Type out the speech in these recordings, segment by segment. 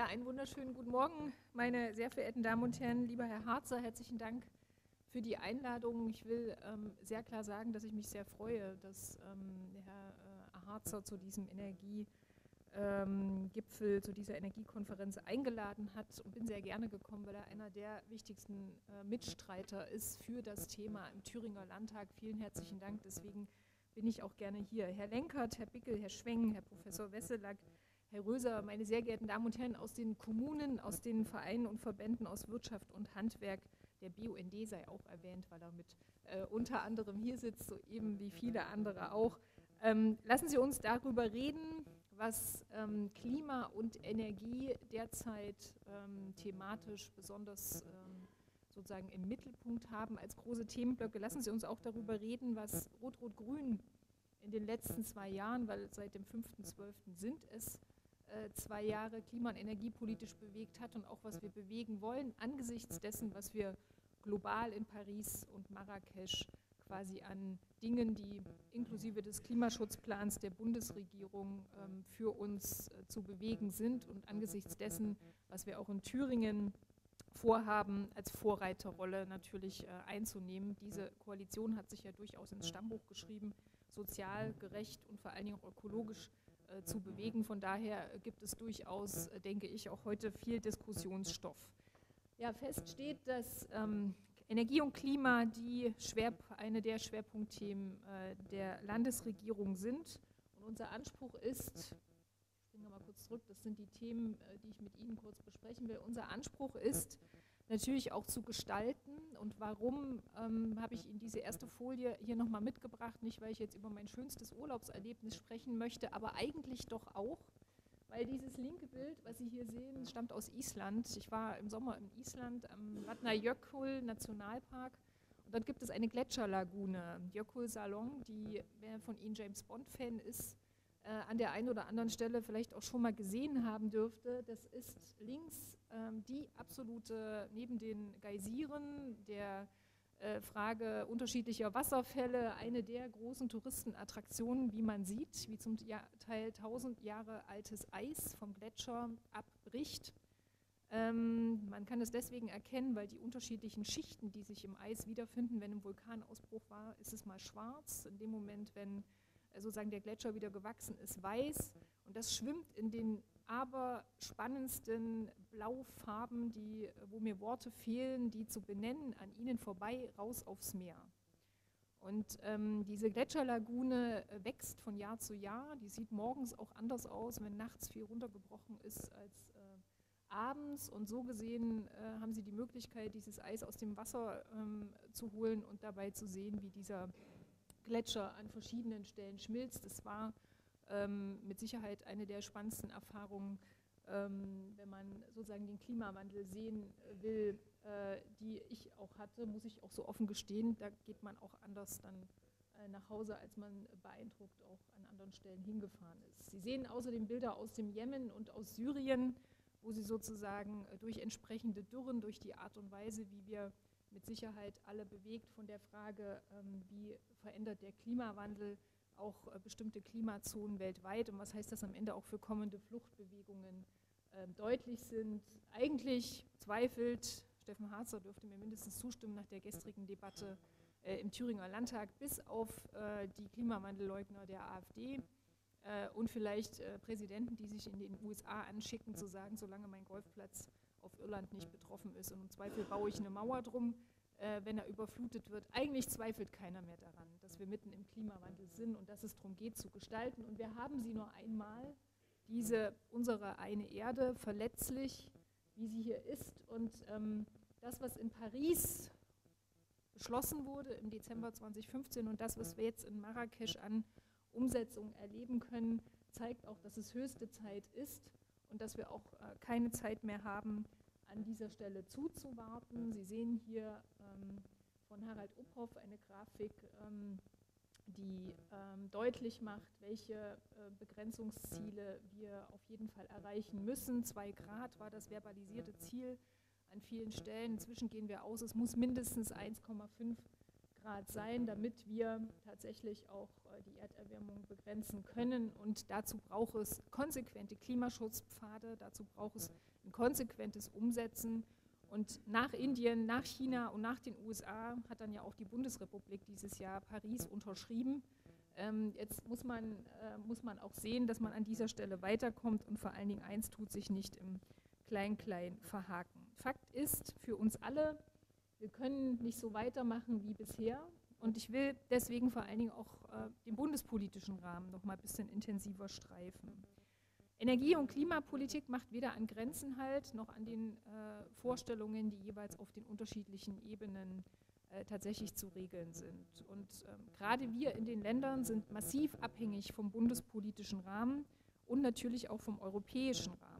Ja, einen wunderschönen guten Morgen, meine sehr verehrten Damen und Herren. Lieber Herr Harzer, herzlichen Dank für die Einladung. Ich will ähm, sehr klar sagen, dass ich mich sehr freue, dass ähm, Herr äh, Harzer zu diesem Energiegipfel, ähm, zu dieser Energiekonferenz eingeladen hat und bin sehr gerne gekommen, weil er einer der wichtigsten äh, Mitstreiter ist für das Thema im Thüringer Landtag. Vielen herzlichen Dank. Deswegen bin ich auch gerne hier. Herr Lenkert, Herr Bickel, Herr Schweng, Herr Professor Wesselack, Herr Röser, meine sehr geehrten Damen und Herren aus den Kommunen, aus den Vereinen und Verbänden aus Wirtschaft und Handwerk, der BUND sei auch erwähnt, weil er mit äh, unter anderem hier sitzt, so eben wie viele andere auch. Ähm, lassen Sie uns darüber reden, was ähm, Klima und Energie derzeit ähm, thematisch besonders ähm, sozusagen im Mittelpunkt haben als große Themenblöcke. Lassen Sie uns auch darüber reden, was Rot-Rot-Grün in den letzten zwei Jahren, weil seit dem 5.12. sind es zwei Jahre klima- und energiepolitisch bewegt hat und auch was wir bewegen wollen, angesichts dessen, was wir global in Paris und Marrakesch quasi an Dingen, die inklusive des Klimaschutzplans der Bundesregierung ähm, für uns äh, zu bewegen sind und angesichts dessen, was wir auch in Thüringen vorhaben, als Vorreiterrolle natürlich äh, einzunehmen. Diese Koalition hat sich ja durchaus ins Stammbuch geschrieben, sozial, gerecht und vor allen Dingen auch ökologisch äh, zu bewegen. Von daher gibt es durchaus, äh, denke ich, auch heute viel Diskussionsstoff. Ja, fest steht, dass ähm, Energie und Klima die Schwer, eine der Schwerpunktthemen äh, der Landesregierung sind. Und unser Anspruch ist, ich springe mal kurz zurück, das sind die Themen, äh, die ich mit Ihnen kurz besprechen will. Unser Anspruch ist, natürlich auch zu gestalten. Und warum ähm, habe ich Ihnen diese erste Folie hier nochmal mitgebracht? Nicht, weil ich jetzt über mein schönstes Urlaubserlebnis sprechen möchte, aber eigentlich doch auch, weil dieses linke Bild, was Sie hier sehen, stammt aus Island. Ich war im Sommer in Island am Vatnajökull Nationalpark. Und dort gibt es eine Gletscherlagune, Jökull Salon, die, wer von Ihnen James Bond-Fan ist, äh, an der einen oder anderen Stelle vielleicht auch schon mal gesehen haben dürfte. Das ist links ähm, die absolute, neben den Geysiren, der äh, Frage unterschiedlicher Wasserfälle, eine der großen Touristenattraktionen, wie man sieht, wie zum Teil 1000 Jahre altes Eis vom Gletscher abbricht. Ähm, man kann es deswegen erkennen, weil die unterschiedlichen Schichten, die sich im Eis wiederfinden, wenn ein Vulkanausbruch war, ist es mal schwarz. In dem Moment, wenn sozusagen der Gletscher wieder gewachsen ist, weiß. Und das schwimmt in den aber spannendsten Blaufarben, die, wo mir Worte fehlen, die zu benennen, an ihnen vorbei, raus aufs Meer. Und ähm, diese Gletscherlagune äh, wächst von Jahr zu Jahr. Die sieht morgens auch anders aus, wenn nachts viel runtergebrochen ist als äh, abends. Und so gesehen äh, haben sie die Möglichkeit, dieses Eis aus dem Wasser ähm, zu holen und dabei zu sehen, wie dieser Gletscher an verschiedenen Stellen schmilzt. Das war ähm, mit Sicherheit eine der spannendsten Erfahrungen, ähm, wenn man sozusagen den Klimawandel sehen will, äh, die ich auch hatte, muss ich auch so offen gestehen. Da geht man auch anders dann äh, nach Hause, als man beeindruckt auch an anderen Stellen hingefahren ist. Sie sehen außerdem Bilder aus dem Jemen und aus Syrien, wo sie sozusagen äh, durch entsprechende Dürren, durch die Art und Weise, wie wir mit Sicherheit alle bewegt von der Frage, ähm, wie verändert der Klimawandel auch äh, bestimmte Klimazonen weltweit und was heißt das am Ende auch für kommende Fluchtbewegungen ähm, deutlich sind. Eigentlich zweifelt, Steffen Harzer dürfte mir mindestens zustimmen nach der gestrigen Debatte äh, im Thüringer Landtag, bis auf äh, die Klimawandelleugner der AfD und vielleicht Präsidenten, die sich in den USA anschicken, zu sagen, solange mein Golfplatz auf Irland nicht betroffen ist. Und im Zweifel baue ich eine Mauer drum, äh, wenn er überflutet wird. Eigentlich zweifelt keiner mehr daran, dass wir mitten im Klimawandel sind und dass es darum geht zu gestalten. Und wir haben sie nur einmal, diese unsere eine Erde, verletzlich, wie sie hier ist. Und ähm, das, was in Paris beschlossen wurde im Dezember 2015 und das, was wir jetzt in Marrakesch an Umsetzung erleben können, zeigt auch, dass es höchste Zeit ist, und dass wir auch äh, keine Zeit mehr haben, an dieser Stelle zuzuwarten. Sie sehen hier ähm, von Harald Uphoff eine Grafik, ähm, die ähm, deutlich macht, welche äh, Begrenzungsziele wir auf jeden Fall erreichen müssen. Zwei Grad war das verbalisierte Ziel an vielen Stellen. Inzwischen gehen wir aus, es muss mindestens 1,5 Grad sein, damit wir tatsächlich auch äh, die Erderwärmung begrenzen können. Und dazu braucht es konsequente Klimaschutzpfade, dazu braucht es ein konsequentes Umsetzen. Und nach Indien, nach China und nach den USA hat dann ja auch die Bundesrepublik dieses Jahr Paris unterschrieben. Ähm, jetzt muss man, äh, muss man auch sehen, dass man an dieser Stelle weiterkommt und vor allen Dingen eins tut sich nicht im Klein-Klein verhaken. Fakt ist für uns alle, wir können nicht so weitermachen wie bisher. Und ich will deswegen vor allen Dingen auch äh, den bundespolitischen Rahmen noch mal ein bisschen intensiver streifen. Energie- und Klimapolitik macht weder an Grenzen halt, noch an den äh, Vorstellungen, die jeweils auf den unterschiedlichen Ebenen äh, tatsächlich zu regeln sind. Und ähm, gerade wir in den Ländern sind massiv abhängig vom bundespolitischen Rahmen und natürlich auch vom europäischen Rahmen.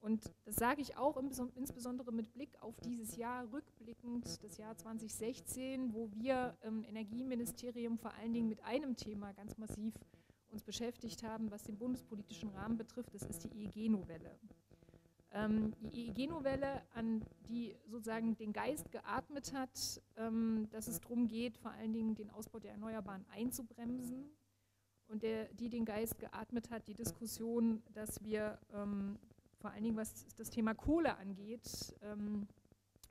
Und das sage ich auch insbesondere mit Blick auf dieses Jahr, rückblickend, das Jahr 2016, wo wir im Energieministerium vor allen Dingen mit einem Thema ganz massiv uns beschäftigt haben, was den bundespolitischen Rahmen betrifft, das ist die EEG-Novelle. Ähm, die EEG-Novelle, an die sozusagen den Geist geatmet hat, ähm, dass es darum geht, vor allen Dingen den Ausbau der Erneuerbaren einzubremsen und der, die den Geist geatmet hat, die Diskussion, dass wir ähm, vor allen Dingen was das Thema Kohle angeht, ähm,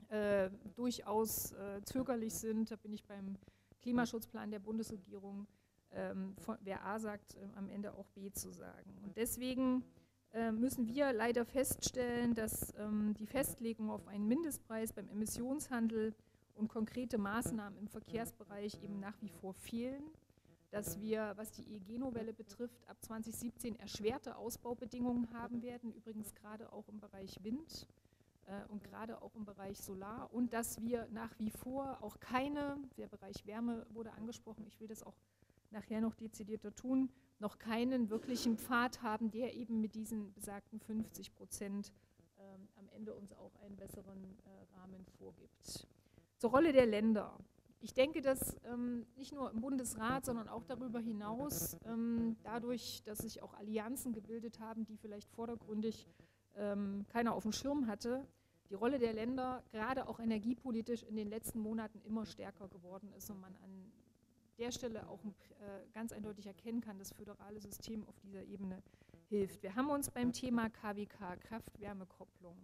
äh, durchaus äh, zögerlich sind. Da bin ich beim Klimaschutzplan der Bundesregierung, ähm, von, wer A sagt, äh, am Ende auch B zu sagen. Und deswegen äh, müssen wir leider feststellen, dass ähm, die Festlegung auf einen Mindestpreis beim Emissionshandel und konkrete Maßnahmen im Verkehrsbereich eben nach wie vor fehlen dass wir, was die EEG-Novelle betrifft, ab 2017 erschwerte Ausbaubedingungen haben werden, übrigens gerade auch im Bereich Wind äh, und gerade auch im Bereich Solar und dass wir nach wie vor auch keine, der Bereich Wärme wurde angesprochen, ich will das auch nachher noch dezidierter tun, noch keinen wirklichen Pfad haben, der eben mit diesen besagten 50 Prozent ähm, am Ende uns auch einen besseren äh, Rahmen vorgibt. Zur Rolle der Länder. Ich denke, dass ähm, nicht nur im Bundesrat, sondern auch darüber hinaus, ähm, dadurch, dass sich auch Allianzen gebildet haben, die vielleicht vordergründig ähm, keiner auf dem Schirm hatte, die Rolle der Länder gerade auch energiepolitisch in den letzten Monaten immer stärker geworden ist und man an der Stelle auch äh, ganz eindeutig erkennen kann, das föderale System auf dieser Ebene hilft. Wir haben uns beim Thema KWK, Kraft-Wärme-Kopplung,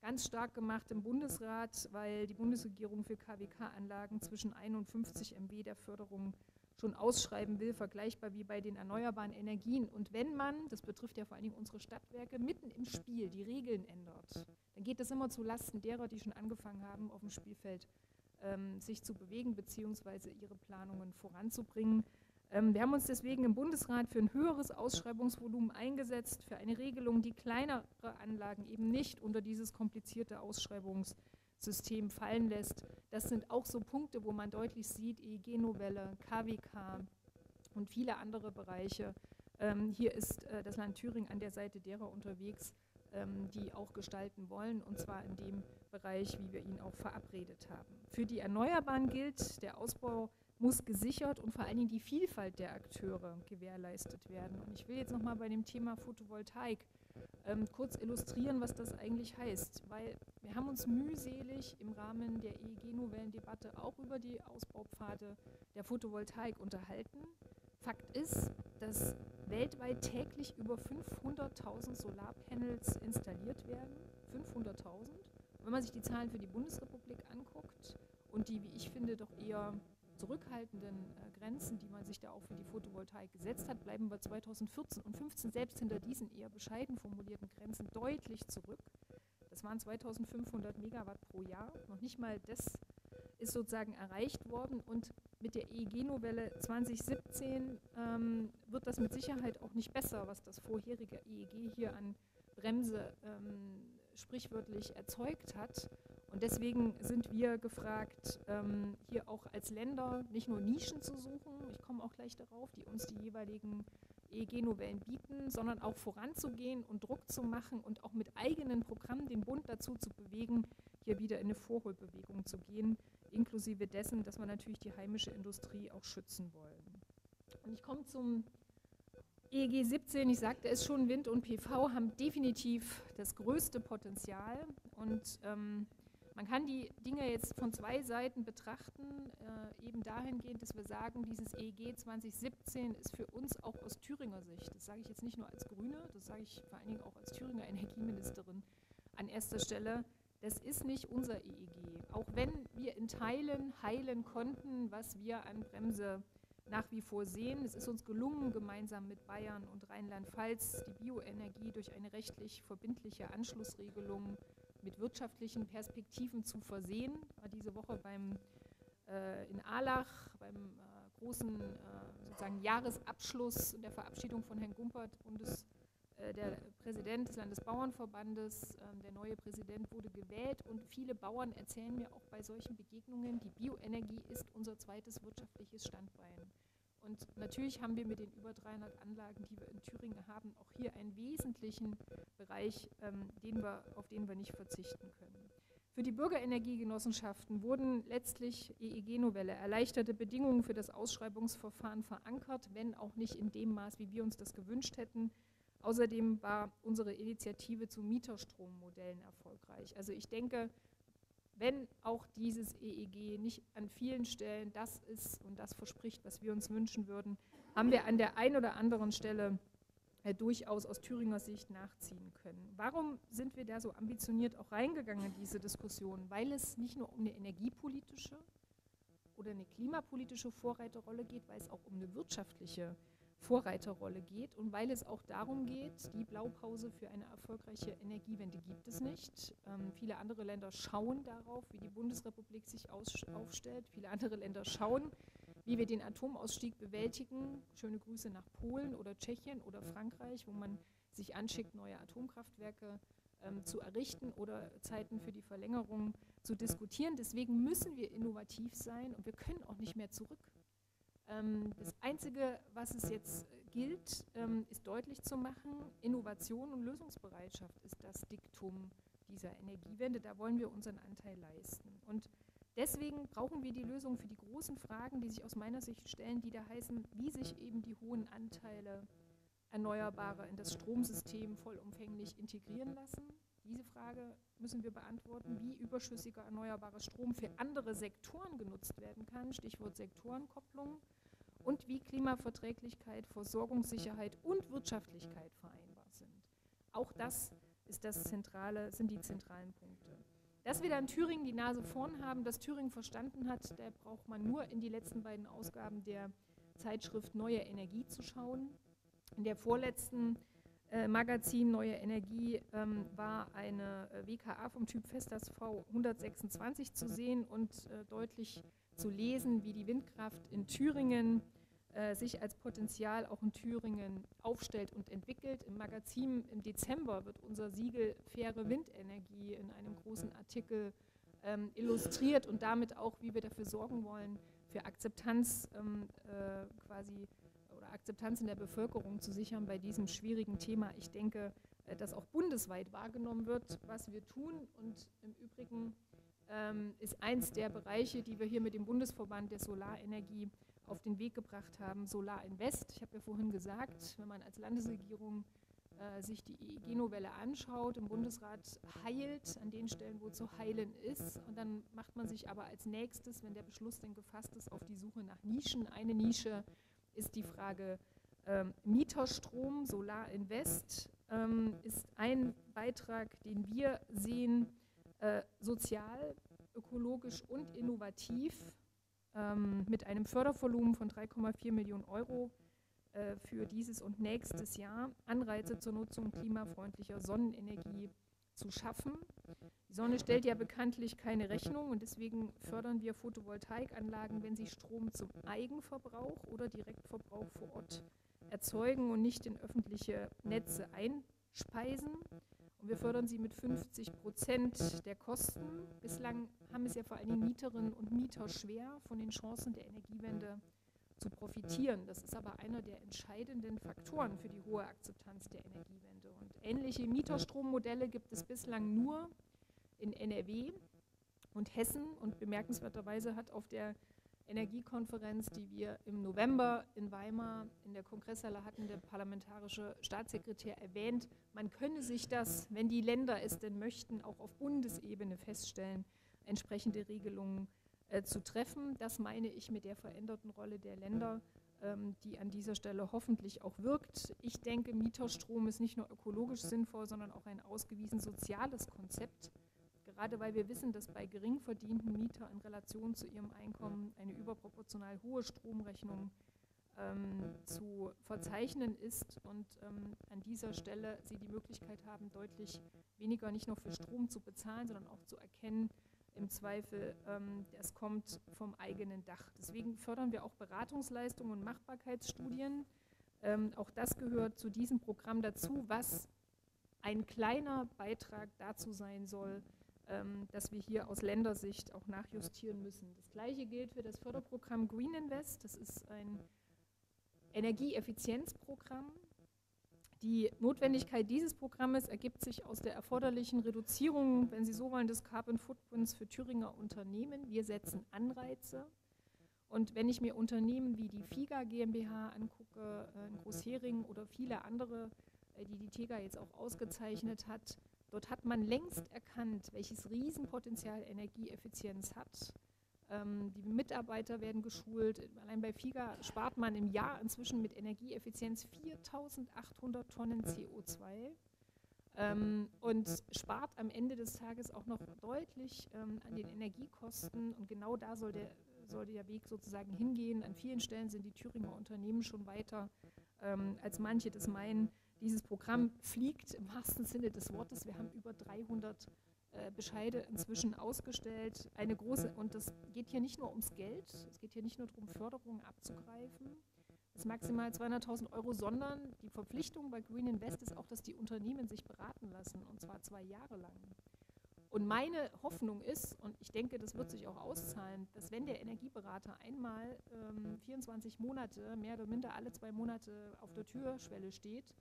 ganz stark gemacht im Bundesrat, weil die Bundesregierung für KWK-Anlagen zwischen 51 MW der Förderung schon ausschreiben will, vergleichbar wie bei den erneuerbaren Energien. Und wenn man, das betrifft ja vor allen Dingen unsere Stadtwerke, mitten im Spiel die Regeln ändert, dann geht das immer zu Lasten derer, die schon angefangen haben, auf dem Spielfeld ähm, sich zu bewegen bzw. ihre Planungen voranzubringen. Ähm, wir haben uns deswegen im Bundesrat für ein höheres Ausschreibungsvolumen eingesetzt, für eine Regelung, die kleinere Anlagen eben nicht unter dieses komplizierte Ausschreibungssystem fallen lässt. Das sind auch so Punkte, wo man deutlich sieht, EEG-Novelle, KWK und viele andere Bereiche. Ähm, hier ist äh, das Land Thüringen an der Seite derer unterwegs, ähm, die auch gestalten wollen, und zwar in dem Bereich, wie wir ihn auch verabredet haben. Für die Erneuerbaren gilt der Ausbau muss gesichert und vor allen Dingen die Vielfalt der Akteure gewährleistet werden. Und ich will jetzt nochmal bei dem Thema Photovoltaik ähm, kurz illustrieren, was das eigentlich heißt, weil wir haben uns mühselig im Rahmen der EEG-Novellendebatte auch über die Ausbaupfade der Photovoltaik unterhalten. Fakt ist, dass weltweit täglich über 500.000 Solarpanels installiert werden. 500.000. Wenn man sich die Zahlen für die Bundesrepublik anguckt und die, wie ich finde, doch eher zurückhaltenden äh, Grenzen, die man sich da auch für die Photovoltaik gesetzt hat, bleiben wir 2014 und 2015 selbst hinter diesen eher bescheiden formulierten Grenzen deutlich zurück. Das waren 2500 Megawatt pro Jahr. Noch nicht mal das ist sozusagen erreicht worden. Und mit der EEG-Novelle 2017 ähm, wird das mit Sicherheit auch nicht besser, was das vorherige EEG hier an Bremse ähm, sprichwörtlich erzeugt hat. Und deswegen sind wir gefragt, ähm, hier auch als Länder nicht nur Nischen zu suchen, ich komme auch gleich darauf, die uns die jeweiligen EEG-Novellen bieten, sondern auch voranzugehen und Druck zu machen und auch mit eigenen Programmen den Bund dazu zu bewegen, hier wieder in eine Vorholbewegung zu gehen, inklusive dessen, dass wir natürlich die heimische Industrie auch schützen wollen. Und ich komme zum EEG 17, ich sagte es schon, Wind und PV haben definitiv das größte Potenzial und ähm, Man kann die Dinge jetzt von zwei Seiten betrachten, äh, eben dahingehend, dass wir sagen, dieses EEG 2017 ist für uns auch aus Thüringer Sicht, das sage ich jetzt nicht nur als Grüne, das sage ich vor allen Dingen auch als Thüringer Energieministerin an erster Stelle, das ist nicht unser EEG. Auch wenn wir in Teilen heilen konnten, was wir an Bremse nach wie vor sehen. Es ist uns gelungen, gemeinsam mit Bayern und Rheinland-Pfalz die Bioenergie durch eine rechtlich verbindliche Anschlussregelung mit wirtschaftlichen Perspektiven zu versehen. War diese Woche beim, äh, in Ahlach beim äh, großen äh, sozusagen Jahresabschluss und der Verabschiedung von Herrn Gumpert, Bundes, äh, der Präsident des Landesbauernverbandes, ähm, der neue Präsident wurde gewählt und viele Bauern erzählen mir auch bei solchen Begegnungen, die Bioenergie ist unser zweites wirtschaftliches Standbein. Und natürlich haben wir mit den über 300 Anlagen, die wir in Thüringen haben, auch hier einen wesentlichen Bereich, ähm, den wir, auf den wir nicht verzichten können. Für die Bürgerenergiegenossenschaften wurden letztlich EEG-Novelle erleichterte Bedingungen für das Ausschreibungsverfahren verankert, wenn auch nicht in dem Maß, wie wir uns das gewünscht hätten. Außerdem war unsere Initiative zu Mieterstrommodellen erfolgreich. Also ich denke, wenn auch dieses EEG nicht an vielen Stellen das ist und das verspricht, was wir uns wünschen würden, haben wir an der einen oder anderen Stelle äh, durchaus aus Thüringer Sicht nachziehen können. Warum sind wir da so ambitioniert auch reingegangen in diese Diskussion? Weil es nicht nur um eine energiepolitische oder eine klimapolitische Vorreiterrolle geht, weil es auch um eine wirtschaftliche Vorreiterrolle geht und weil es auch darum geht, die Blaupause für eine erfolgreiche Energiewende gibt es nicht. Ähm, viele andere Länder schauen darauf, wie die Bundesrepublik sich aufstellt. Viele andere Länder schauen, wie wir den Atomausstieg bewältigen. Schöne Grüße nach Polen oder Tschechien oder Frankreich, wo man sich anschickt, neue Atomkraftwerke ähm, zu errichten oder Zeiten für die Verlängerung zu diskutieren. Deswegen müssen wir innovativ sein und wir können auch nicht mehr zurück. Ähm, das Einzige, was es jetzt äh, gilt, ähm, ist deutlich zu machen, Innovation und Lösungsbereitschaft ist das Diktum dieser Energiewende. Da wollen wir unseren Anteil leisten. Und deswegen brauchen wir die Lösung für die großen Fragen, die sich aus meiner Sicht stellen, die da heißen, wie sich eben die hohen Anteile Erneuerbare in das Stromsystem vollumfänglich integrieren lassen. Diese Frage müssen wir beantworten, wie überschüssiger erneuerbarer Strom für andere Sektoren genutzt werden kann, Stichwort Sektorenkopplung und wie Klimaverträglichkeit, Versorgungssicherheit und Wirtschaftlichkeit vereinbar sind. Auch das ist das zentrale, sind die zentralen Punkte. Dass wir da in Thüringen die Nase vorn haben, dass Thüringen verstanden hat, da braucht man nur in die letzten beiden Ausgaben der Zeitschrift Neue Energie zu schauen. In der vorletzten Magazin Neue Energie ähm, war eine äh, WKA vom Typ Vestas V 126 zu sehen und äh, deutlich zu lesen, wie die Windkraft in Thüringen äh, sich als Potenzial auch in Thüringen aufstellt und entwickelt. Im Magazin im Dezember wird unser Siegel faire Windenergie in einem großen Artikel ähm, illustriert und damit auch, wie wir dafür sorgen wollen, für Akzeptanz ähm, äh, quasi Akzeptanz in der Bevölkerung zu sichern bei diesem schwierigen Thema. Ich denke, äh, dass auch bundesweit wahrgenommen wird, was wir tun und im Übrigen ähm, ist eins der Bereiche, die wir hier mit dem Bundesverband der Solarenergie auf den Weg gebracht haben, Solar Invest. Ich habe ja vorhin gesagt, wenn man als Landesregierung äh, sich die EEG-Novelle anschaut, im Bundesrat heilt an den Stellen, wo zu heilen ist. Und dann macht man sich aber als nächstes, wenn der Beschluss denn gefasst ist, auf die Suche nach Nischen. Eine Nische ist die Frage ähm, Mieterstrom, Solar Invest ähm, ist ein Beitrag, den wir sehen, äh, sozial, ökologisch und innovativ ähm, mit einem Fördervolumen von 3,4 Millionen Euro äh, für dieses und nächstes Jahr Anreize zur Nutzung klimafreundlicher Sonnenenergie zu schaffen. Die Sonne stellt ja bekanntlich keine Rechnung und deswegen fördern wir Photovoltaikanlagen, wenn sie Strom zum Eigenverbrauch oder Direktverbrauch vor Ort erzeugen und nicht in öffentliche Netze einspeisen. Und wir fördern sie mit 50 Prozent der Kosten. Bislang haben es ja vor allem Mieterinnen und Mieter schwer, von den Chancen der Energiewende zu profitieren. Das ist aber einer der entscheidenden Faktoren für die hohe Akzeptanz der Energiewende. Ähnliche Mieterstrommodelle gibt es bislang nur in NRW und Hessen. Und bemerkenswerterweise hat auf der Energiekonferenz, die wir im November in Weimar in der Kongresshalle hatten, der parlamentarische Staatssekretär erwähnt, man könne sich das, wenn die Länder es denn möchten, auch auf Bundesebene feststellen, entsprechende Regelungen äh, zu treffen. Das meine ich mit der veränderten Rolle der Länder, die an dieser Stelle hoffentlich auch wirkt. Ich denke, Mieterstrom ist nicht nur ökologisch sinnvoll, sondern auch ein ausgewiesen soziales Konzept. Gerade weil wir wissen, dass bei gering verdienten Mietern in Relation zu ihrem Einkommen eine überproportional hohe Stromrechnung ähm, zu verzeichnen ist und ähm, an dieser Stelle sie die Möglichkeit haben, deutlich weniger nicht nur für Strom zu bezahlen, sondern auch zu erkennen, im Zweifel, ähm, das kommt vom eigenen Dach. Deswegen fördern wir auch Beratungsleistungen und Machbarkeitsstudien. Ähm, auch das gehört zu diesem Programm dazu, was ein kleiner Beitrag dazu sein soll, ähm, dass wir hier aus Ländersicht auch nachjustieren müssen. Das gleiche gilt für das Förderprogramm Green Invest. Das ist ein Energieeffizienzprogramm. Die Notwendigkeit dieses Programmes ergibt sich aus der erforderlichen Reduzierung, wenn Sie so wollen, des Carbon Footprints für Thüringer Unternehmen. Wir setzen Anreize. Und wenn ich mir Unternehmen wie die FIGA GmbH angucke, äh, in Großhering oder viele andere, äh, die die TEGA jetzt auch ausgezeichnet hat, dort hat man längst erkannt, welches Riesenpotenzial Energieeffizienz hat. Ähm, die Mitarbeiter werden geschult. Allein bei FIGA spart man im Jahr inzwischen mit Energieeffizienz 4800 Tonnen CO2 ähm, und spart am Ende des Tages auch noch deutlich ähm, an den Energiekosten. Und genau da soll der, soll der Weg sozusagen hingehen. An vielen Stellen sind die Thüringer Unternehmen schon weiter, ähm, als manche das meinen. Dieses Programm fliegt im wahrsten Sinne des Wortes. Wir haben über 300 äh, Bescheide inzwischen ausgestellt. Eine große, und das geht hier nicht nur ums Geld, es geht hier nicht nur darum, Förderungen abzugreifen, das maximal 200.000 Euro, sondern die Verpflichtung bei Green Invest ist auch, dass die Unternehmen sich beraten lassen, und zwar zwei Jahre lang. Und meine Hoffnung ist, und ich denke, das wird sich auch auszahlen, dass wenn der Energieberater einmal ähm, 24 Monate, mehr oder minder alle zwei Monate auf der Türschwelle steht,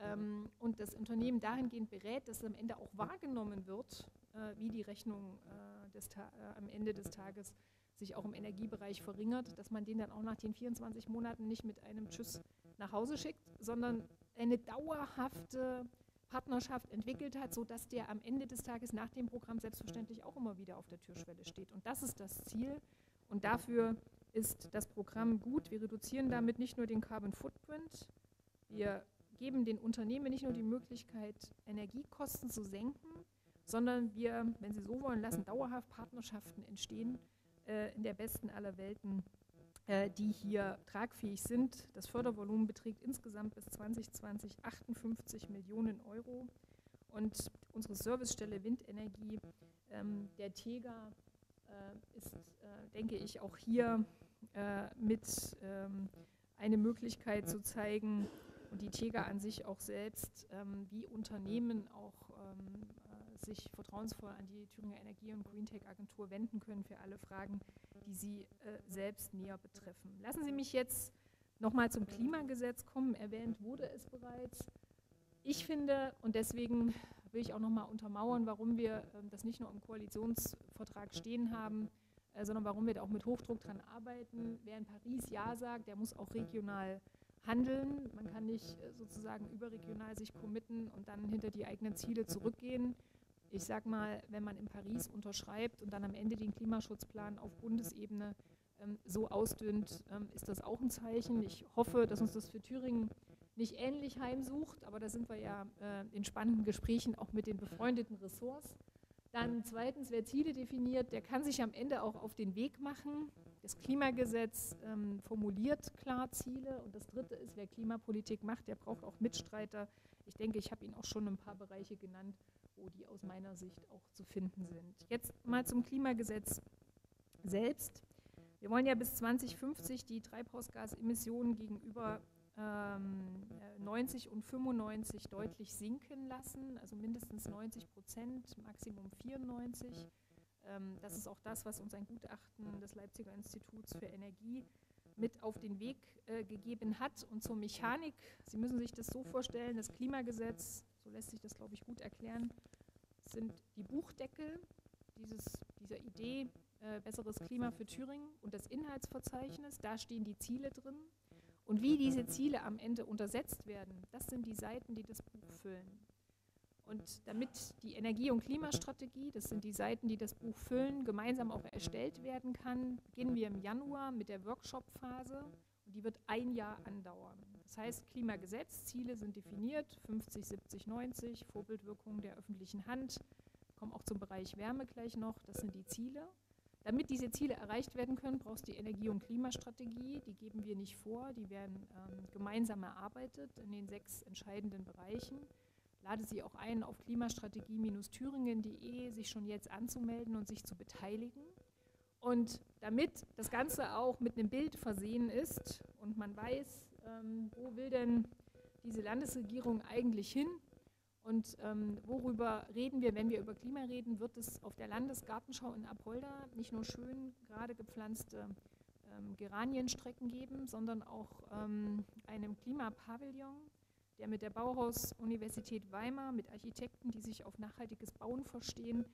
ähm, und das Unternehmen dahingehend berät, dass am Ende auch wahrgenommen wird, äh, wie die Rechnung äh, äh, am Ende des Tages sich auch im Energiebereich verringert, dass man den dann auch nach den 24 Monaten nicht mit einem Tschüss nach Hause schickt, sondern eine dauerhafte Partnerschaft entwickelt hat, sodass der am Ende des Tages nach dem Programm selbstverständlich auch immer wieder auf der Türschwelle steht. Und das ist das Ziel. Und dafür ist das Programm gut. Wir reduzieren damit nicht nur den Carbon Footprint, wir geben den Unternehmen nicht nur die Möglichkeit, Energiekosten zu senken, sondern wir, wenn Sie so wollen, lassen dauerhaft Partnerschaften entstehen äh, in der besten aller Welten, äh, die hier tragfähig sind. Das Fördervolumen beträgt insgesamt bis 2020 58 Millionen Euro. Und unsere Servicestelle Windenergie, ähm, der TEGA, äh, ist, äh, denke ich, auch hier äh, mit ähm, eine Möglichkeit zu zeigen, und die TEGA an sich auch selbst, ähm, wie Unternehmen auch ähm, äh, sich vertrauensvoll an die Thüringer Energie- und Greentech-Agentur wenden können für alle Fragen, die sie äh, selbst näher betreffen. Lassen Sie mich jetzt nochmal zum Klimagesetz kommen. Erwähnt wurde es bereits. Ich finde, und deswegen will ich auch nochmal untermauern, warum wir äh, das nicht nur im Koalitionsvertrag stehen haben, äh, sondern warum wir da auch mit Hochdruck dran arbeiten. Wer in Paris Ja sagt, der muss auch regional handeln. Man kann nicht äh, sozusagen überregional sich committen und dann hinter die eigenen Ziele zurückgehen. Ich sage mal, wenn man in Paris unterschreibt und dann am Ende den Klimaschutzplan auf Bundesebene ähm, so ausdünnt, ähm, ist das auch ein Zeichen. Ich hoffe, dass uns das für Thüringen nicht ähnlich heimsucht, aber da sind wir ja äh, in spannenden Gesprächen auch mit den befreundeten Ressorts. Dann zweitens, wer Ziele definiert, der kann sich am Ende auch auf den Weg machen. Das Klimagesetz ähm, formuliert klar Ziele. Und das Dritte ist, wer Klimapolitik macht, der braucht auch Mitstreiter. Ich denke, ich habe Ihnen auch schon ein paar Bereiche genannt, wo die aus meiner Sicht auch zu finden sind. Jetzt mal zum Klimagesetz selbst. Wir wollen ja bis 2050 die Treibhausgasemissionen gegenüber ähm, 90 und 95 deutlich sinken lassen, also mindestens 90 Prozent, Maximum 94. Ähm, das ist auch das, was uns ein Gutachten des Leipziger Instituts für Energie mit auf den Weg äh, gegeben hat. Und zur Mechanik, Sie müssen sich das so vorstellen, das Klimagesetz, so lässt sich das, glaube ich, gut erklären, sind die Buchdeckel dieses, dieser Idee, äh, besseres Klima für Thüringen und das Inhaltsverzeichnis, da stehen die Ziele drin. Und wie diese Ziele am Ende untersetzt werden, das sind die Seiten, die das Buch füllen. Und damit die Energie- und Klimastrategie, das sind die Seiten, die das Buch füllen, gemeinsam auch erstellt werden kann, beginnen wir im Januar mit der Workshop-Phase die wird ein Jahr andauern. Das heißt, Klimagesetz, Ziele sind definiert, 50, 70, 90, Vorbildwirkung der öffentlichen Hand, kommen auch zum Bereich Wärme gleich noch, das sind die Ziele. Damit diese Ziele erreicht werden können, brauchst du die Energie- und Klimastrategie. Die geben wir nicht vor, die werden ähm, gemeinsam erarbeitet in den sechs entscheidenden Bereichen. Lade Sie auch ein, auf klimastrategie-thüringen.de sich schon jetzt anzumelden und sich zu beteiligen. Und damit das Ganze auch mit einem Bild versehen ist und man weiß, ähm, wo will denn diese Landesregierung eigentlich hin, und ähm, worüber reden wir, wenn wir über Klima reden, wird es auf der Landesgartenschau in Apolda nicht nur schön gerade gepflanzte ähm, Geranienstrecken geben, sondern auch ähm, einem Klimapavillon, der mit der Bauhaus-Universität Weimar, mit Architekten, die sich auf nachhaltiges Bauen verstehen,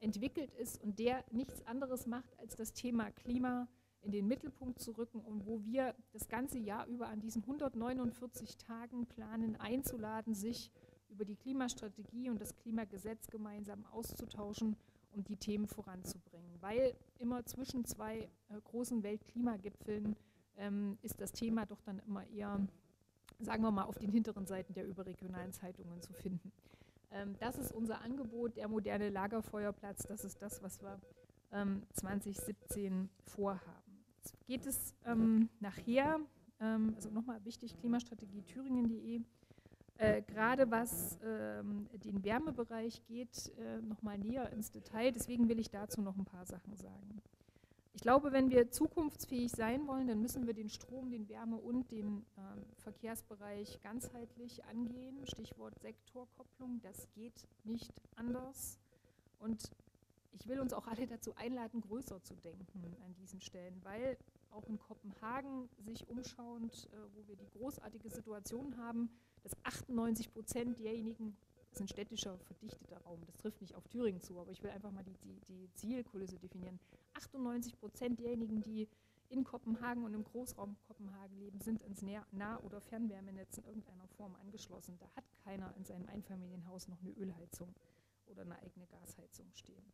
entwickelt ist und der nichts anderes macht, als das Thema Klima in den Mittelpunkt zu rücken und wo wir das ganze Jahr über an diesen 149 Tagen planen, einzuladen, sich über die Klimastrategie und das Klimagesetz gemeinsam auszutauschen, um die Themen voranzubringen. Weil immer zwischen zwei äh, großen Weltklimagipfeln ähm, ist das Thema doch dann immer eher, sagen wir mal, auf den hinteren Seiten der überregionalen Zeitungen zu finden. Ähm, das ist unser Angebot, der moderne Lagerfeuerplatz. Das ist das, was wir ähm, 2017 vorhaben. Jetzt geht es ähm, nachher, ähm, also nochmal wichtig, Klimastrategie Thüringen.de äh, Gerade was ähm, den Wärmebereich geht, äh, nochmal näher ins Detail. Deswegen will ich dazu noch ein paar Sachen sagen. Ich glaube, wenn wir zukunftsfähig sein wollen, dann müssen wir den Strom, den Wärme und den äh, Verkehrsbereich ganzheitlich angehen. Stichwort Sektorkopplung, das geht nicht anders. Und ich will uns auch alle dazu einladen, größer zu denken an diesen Stellen, weil auch in Kopenhagen sich umschauend, äh, wo wir die großartige Situation haben, dass 98 Prozent derjenigen, ist ein städtischer, verdichteter Raum, das trifft nicht auf Thüringen zu, aber ich will einfach mal die, die, die Zielkulisse definieren. 98 Prozent derjenigen, die in Kopenhagen und im Großraum Kopenhagen leben, sind ins Nah- oder Fernwärmenetz in irgendeiner Form angeschlossen. Da hat keiner in seinem Einfamilienhaus noch eine Ölheizung oder eine eigene Gasheizung stehen.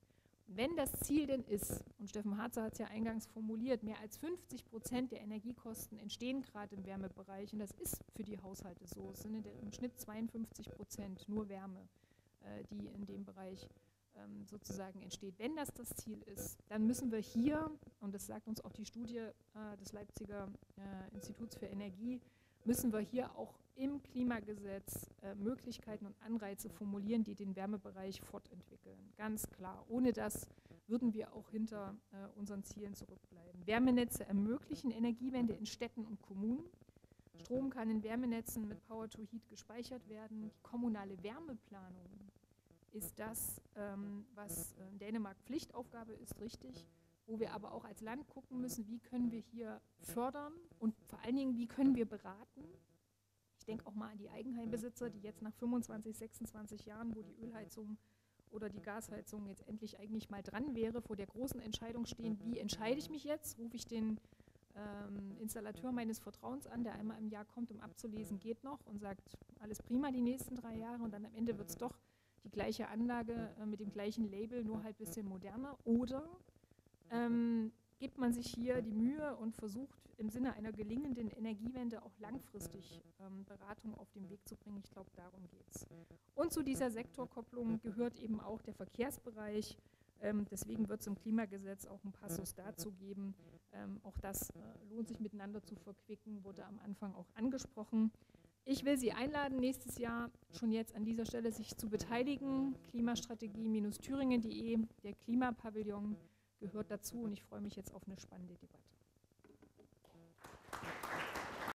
Wenn das Ziel denn ist, und Steffen Harzer hat es ja eingangs formuliert, mehr als 50 Prozent der Energiekosten entstehen gerade im Wärmebereich, und das ist für die Haushalte so, es sind im Schnitt 52 Prozent nur Wärme, äh, die in dem Bereich ähm, sozusagen entsteht. Wenn das das Ziel ist, dann müssen wir hier, und das sagt uns auch die Studie äh, des Leipziger äh, Instituts für Energie, müssen wir hier auch im Klimagesetz äh, Möglichkeiten und Anreize formulieren, die den Wärmebereich fortentwickeln. Ganz klar. Ohne das würden wir auch hinter äh, unseren Zielen zurückbleiben. Wärmenetze ermöglichen Energiewende in Städten und Kommunen. Strom kann in Wärmenetzen mit Power to Heat gespeichert werden. Die kommunale Wärmeplanung ist das, ähm, was äh, in Dänemark Pflichtaufgabe ist, richtig wo wir aber auch als Land gucken müssen, wie können wir hier fördern und vor allen Dingen, wie können wir beraten. Ich denke auch mal an die Eigenheimbesitzer, die jetzt nach 25, 26 Jahren, wo die Ölheizung oder die Gasheizung jetzt endlich eigentlich mal dran wäre, vor der großen Entscheidung stehen, wie entscheide ich mich jetzt? Rufe ich den ähm, Installateur meines Vertrauens an, der einmal im Jahr kommt, um abzulesen, geht noch und sagt, alles prima die nächsten drei Jahre und dann am Ende wird es doch die gleiche Anlage äh, mit dem gleichen Label, nur halt ein bisschen moderner. Oder ähm, gibt man sich hier die Mühe und versucht im Sinne einer gelingenden Energiewende auch langfristig ähm, Beratung auf den Weg zu bringen. Ich glaube, darum geht es. Und zu dieser Sektorkopplung gehört eben auch der Verkehrsbereich. Ähm, deswegen wird es im Klimagesetz auch ein Passus dazu geben. Ähm, auch das äh, lohnt sich miteinander zu verquicken, wurde am Anfang auch angesprochen. Ich will Sie einladen, nächstes Jahr schon jetzt an dieser Stelle sich zu beteiligen. Klimastrategie-thüringen.de, der Klimapavillon gehört dazu und ich freue mich jetzt auf eine spannende Debatte.